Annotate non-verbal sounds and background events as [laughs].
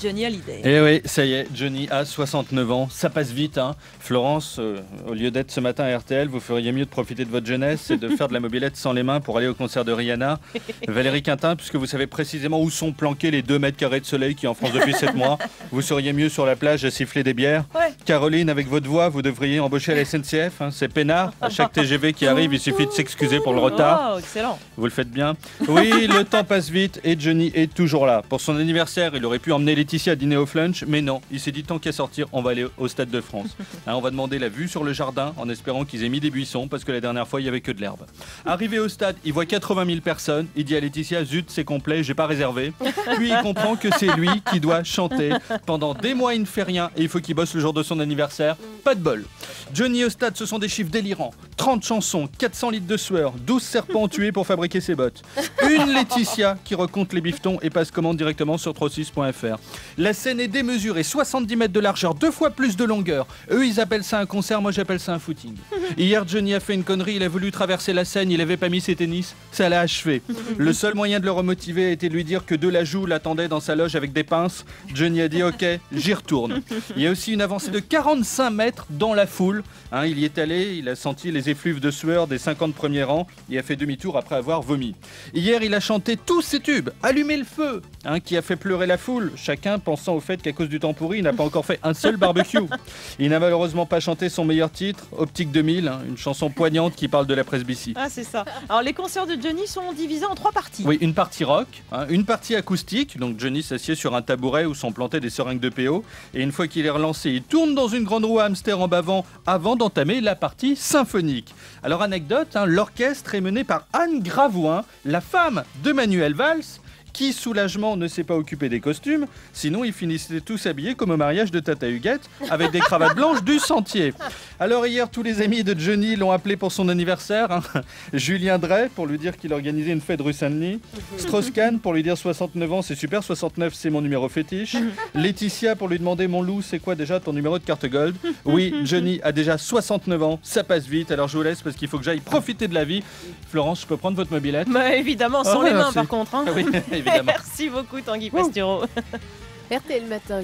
Johnny Hallyday. Eh oui, ça y est, Johnny a 69 ans. Ça passe vite, hein. Florence, euh, au lieu d'être ce matin à RTL, vous feriez mieux de profiter de votre jeunesse et de [laughs] faire de la mobilette sans les mains pour aller au concert de Rihanna. Valérie Quintin, puisque vous savez précisément où sont planqués les 2 mètres carrés de soleil qui en France depuis 7 mois, vous seriez mieux sur la plage à siffler des bières. Ouais. Caroline, avec votre voix, vous devriez embaucher à la SNCF. hein. C'est peinard. À chaque TGV qui arrive, il suffit de s'excuser pour le retard. Oh, excellent. Vous le faites bien. Oui, le temps passe vite et Johnny est toujours là. Pour son anniversaire, il aurait pu emmener Laetitia dîner au flunch, mais non. Il s'est dit tant qu'à sortir, on va aller au Stade de France. [laughs] Hein, on va demander la vue sur le jardin en espérant qu'ils aient mis des buissons parce que la dernière fois, il y avait que de l'herbe. Arrivé au stade, il voit 80 000 personnes. Il dit à Laetitia Zut, c'est complet, j'ai pas réservé. Puis il comprend que c'est lui qui doit chanter. Pendant des mois, il ne fait rien et il faut qu'il bosse le jour de son anniversaire. Pas de bol. Johnny au stade, ce sont des chiffres délirants. 30 chansons, 400 litres de sueur, 12 serpents [laughs] tués pour fabriquer ses bottes. Une Laetitia qui recompte les bifetons et passe commande directement sur 36.fr. La scène est démesurée, 70 mètres de largeur, deux fois plus de longueur. Eux, ils appellent ça un concert, moi j'appelle ça un footing. Hier, Johnny a fait une connerie, il a voulu traverser la Seine, il avait pas mis ses tennis, ça l'a achevé. [laughs] Le seul moyen de le remotiver a été de lui dire que Delajou l'attendait dans sa loge avec des pinces. Johnny a dit ok, j'y retourne. [laughs] Il y a aussi une avancée de 45 mètres dans la foule. Hein, il y est allé, il a senti les effluves de sueur des 50 premiers rangs et a fait demi-tour après avoir vomi. Hier, il a chanté tous ses tubes, Allumer le feu, hein, qui a fait pleurer la foule, chacun pensant au fait qu'à cause du temps pourri, il n'a pas encore fait un seul barbecue. [laughs] Il n'a malheureusement pas chanté son meilleur titre, Optique 2000, hein, une chanson poignante qui parle de la presbytie. Ah, c'est ça. Alors, les concerts de Johnny sont divisés en trois parties. Oui, une partie rock, hein, une partie acoustique, donc Johnny s'assied sur un tabouret où sont plantées des seringues de PO, et une fois qu'il est relancé, il tourne dans une grande roue à hamster en bavant avant d'entamer la partie symphonique. Alors anecdote, hein, l'orchestre est mené par Anne Gravouin, la femme de Manuel Valls, qui, soulagement, ne s'est pas occupé des costumes, sinon ils finissaient tous habillés comme au mariage de Tata Huguette, avec des cravates blanches du sentier. Alors hier, tous les amis de Johnny l'ont appelé pour son anniversaire. hein. Julien Drey, pour lui dire qu'il organisait une fête rue Saint-Denis. Strauss-Kahn, pour lui dire 69 ans, c'est super, 69 c'est mon numéro fétiche. Laetitia, pour lui demander mon loup, c'est quoi déjà ton numéro de carte gold? Oui, Johnny a déjà 69 ans, ça passe vite, alors je vous laisse parce qu'il faut que j'aille profiter de la vie. Florence, je peux prendre votre mobilette? Bah, évidemment, sans Oh, les mains par contre. hein. Ah Oui, évidemment. [laughs] Merci beaucoup, Tanguy Pastureau. [laughs] RTL Matin,